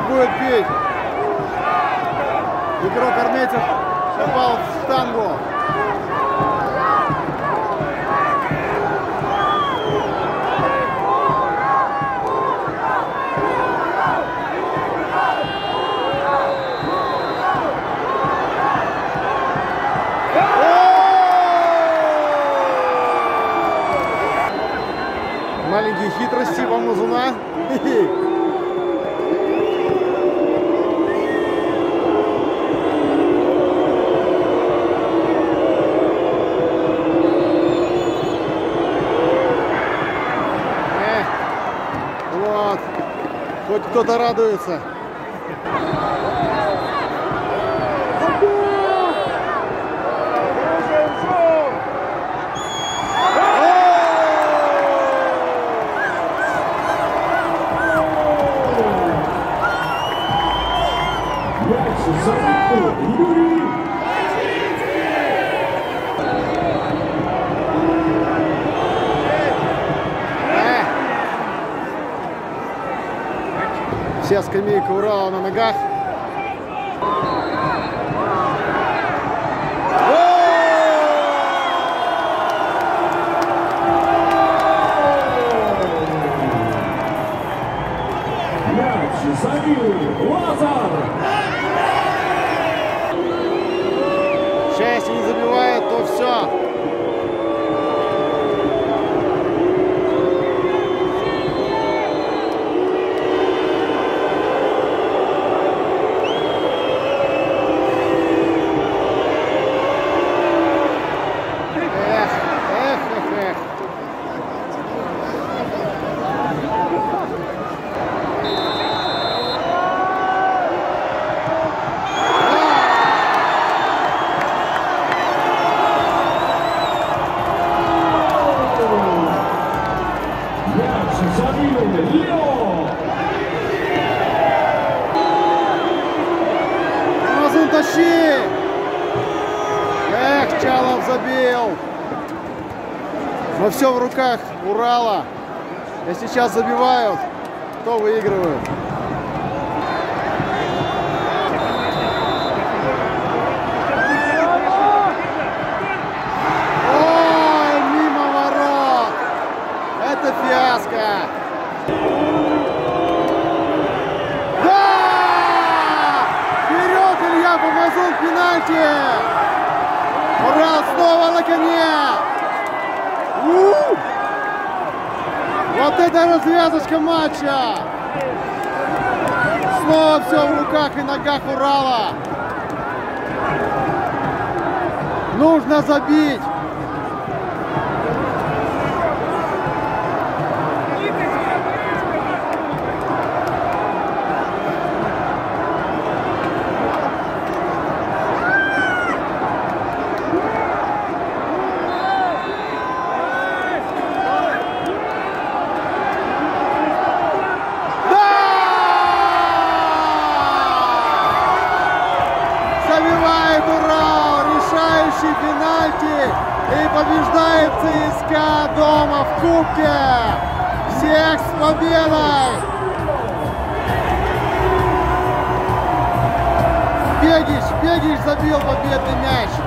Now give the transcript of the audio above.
будет бить. Игрок Арметьев попал в штангу. Маленькие хитрости Мамазуна. Э, Вот. Хоть кто-то радуется. Вся скамейка Урала на ногах. Счастье не забивает, то все. Мазун, тащи! Эх, Чалов забил. Но все в руках Урала. И сейчас забивают, кто выигрывает. Пенальти! Урал снова на коне! У! Вот это развязочка матча! Снова все в руках и ногах Урала! Нужно забить! Забивает Урал, решающий и побеждает ЦСКА дома в Кубке. Всех с победой! Бегич, Бегич забил победный мяч.